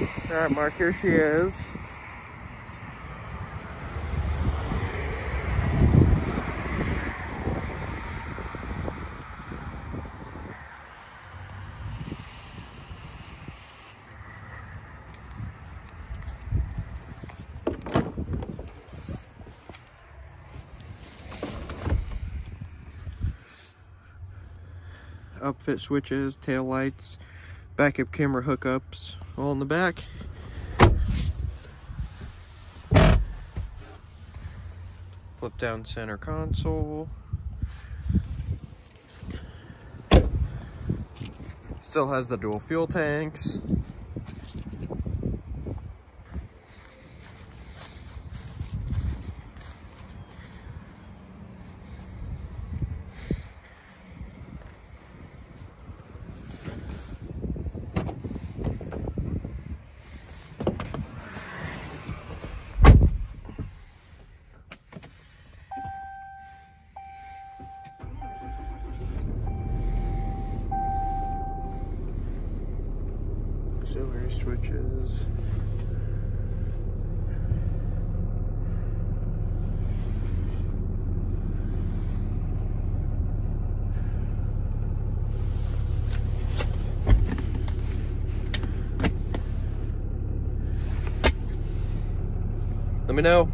All right, Mark, here she is. upfit switches, tail lights, backup camera hookups, all in the back. Flip down center console. Still has the dual fuel tanks. Auxiliary switches. Let me know